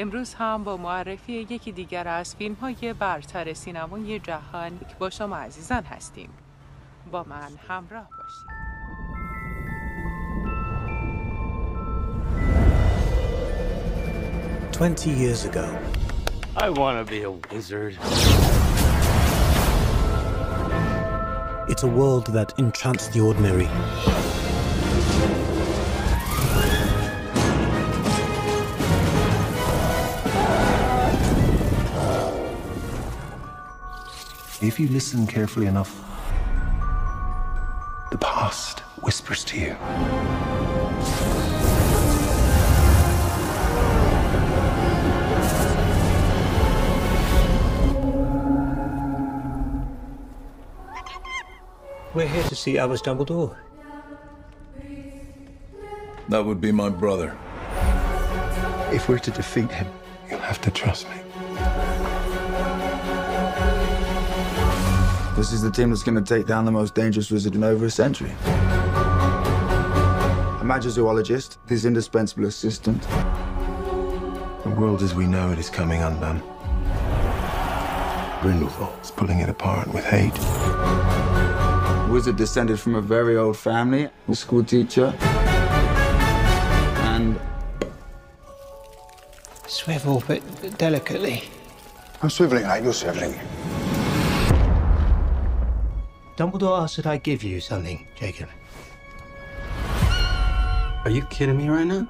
امروز هم با معرفی یکی دیگر از فیلم های برتر سینمای جهان با شما عزیزان هستیم با من همراه باشید Twenty years ago, I want to be a wizard. it's a world that enchants the ordinary. If you listen carefully enough, the past whispers to you. We're here to see Albus Dumbledore. That would be my brother. If we're to defeat him, you'll have to trust me. This is the team that's going to take down the most dangerous wizard in over a century. A magizoologist, his indispensable assistant. The world as we know it is coming undone. Grindelwald's pulling it apart with hate. Wizard descended from a very old family, a school teacher, and Swivel, but, but delicately. I'm swiveling like you're swiveling. Dumbledore asked that I give you something, Jacob. Are you kidding me right now?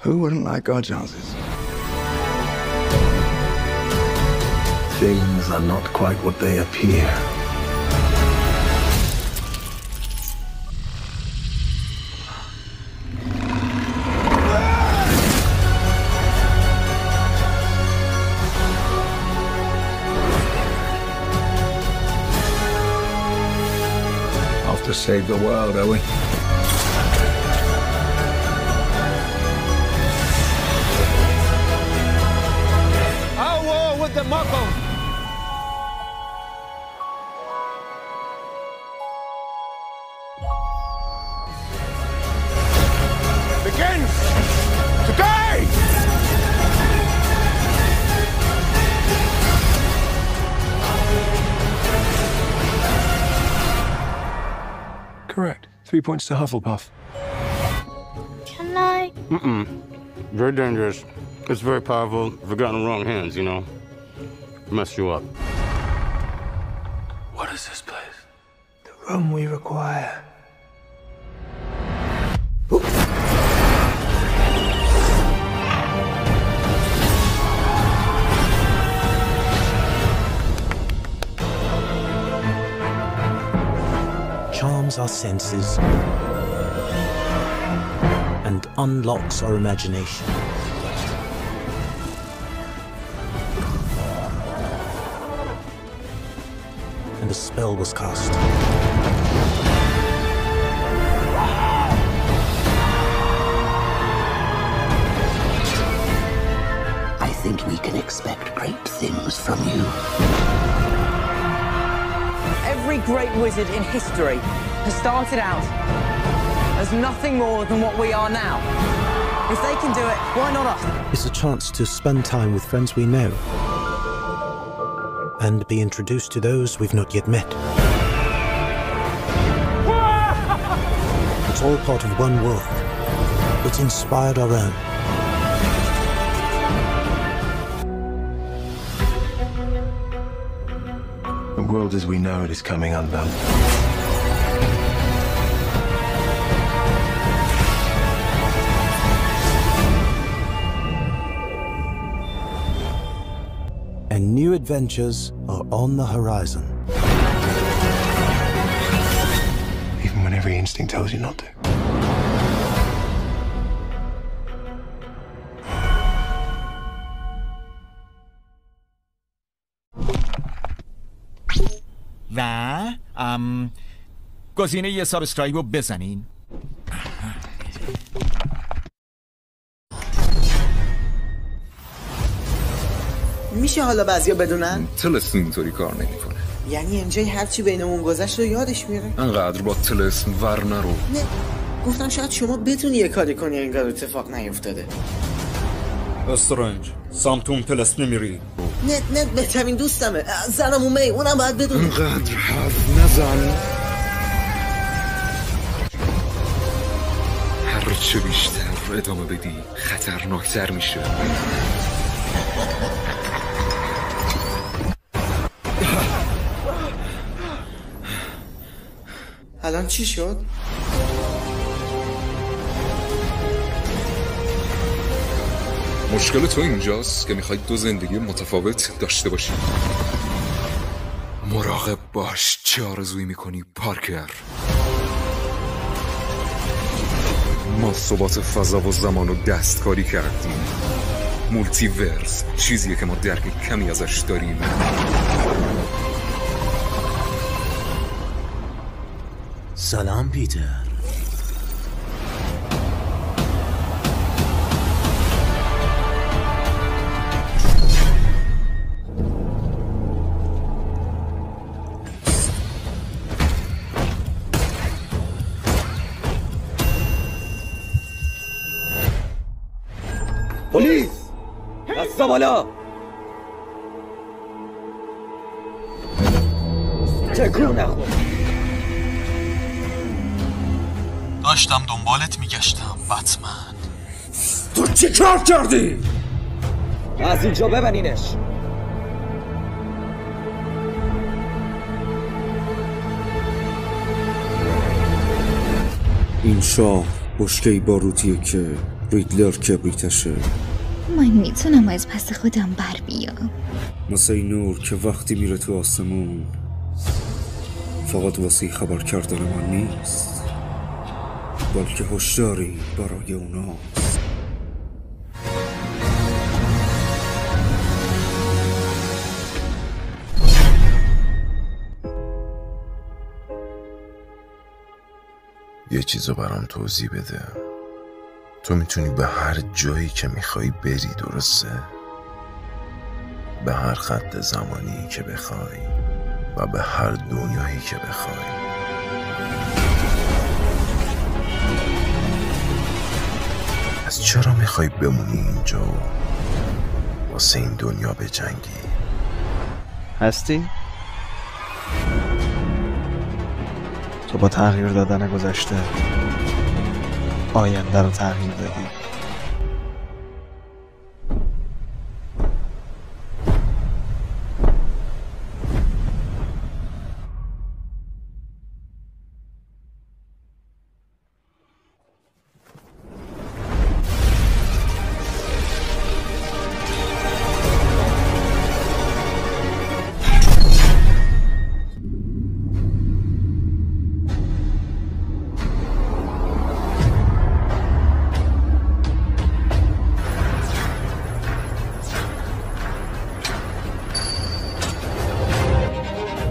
who wouldn't like our chances? Things are not quite what they appear. Save the world, are Correct. Three points to Hufflepuff. Can I? Mm-mm. Very dangerous. It's very powerful. If it got in the wrong hands, you know, mess you up. What is this place? The room we require. Our senses and unlocks our imagination. And a spell was cast. I think we can expect great things from you. Every great wizard in history has started out as nothing more than what we are now. If they can do it, why not us? It's a chance to spend time with friends we know and be introduced to those we've not yet met. It's all part of one world, but inspired our own. The world as we know it is coming undone. new adventures are on the horizon. Even when every instinct tells you not to. و ام گزینه یه سار استرایب رو بزنین میشه حالا بعضیا بدونن؟ تلسم اینطوری کار نمی‌کنه. یعنی امجای هرچی بینمون گذشت رو یادش میره؟ انقدر با تلسم ور نرو. نه. گفتم شاید شما بتونی یه کاری کنی انگار اتفاق نیفتاده. استرنج سامتون پلس نمیری. نت نت بهترین دوستمه. زنم اومه اونم باید بدون اونقدر حرف نزن. هرچه بیشتر ادامه بدی خطرناکتر میشه. الان چی شد؟ مشکل تو اینجاست که می‌خوای دو زندگی متفاوت داشته باشی. مراقب باش چه آرزویی می‌کنی پارکر. ما ثبات فضا و زمان رو دستکاری کردیم. مولتیورس چیزیه که ما درک کمی ازش داریم. سلام پیتر پلیس دستا بالا تکون نخور داشتم دنبالت میگشتم بتمن. تو چی کار کردی؟ از اینجا ببنینش. این شاه بشکه باروتیه که ریدلر کبریتشه. من می‌تونم از پس خودم بر بیام. مثل این نور که وقتی میره تو آسمون فقط واسه خبر کردن من نیست. بلکه هشداری برای اوناست یه چیزو برام توضیح بده. تو می‌تونی به هر جایی که می‌خوای بری درسته؟ به هر خط زمانی که بخوای و به هر دنیایی که بخوای. از چرا می‌خوای بمونی اینجا واسه این دنیا بجنگی؟ هستی؟ تو با تغییر دادن گذشته آینده رو تغییر دادی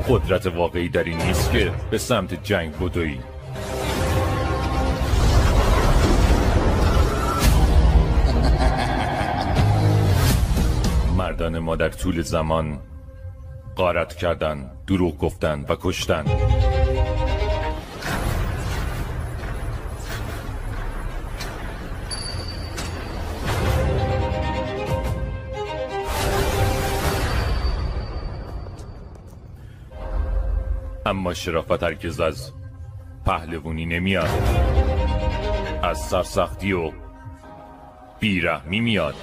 قدرت واقعی در این نیست که به سمت جنگ بدوی. مردان ما در طول زمان قارت کردن دروغ گفتن و کشتن. اما شرافت هرگز از پهلوونی نمیاد. از سرسختی و بیرحمی میاد.